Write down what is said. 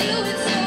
do so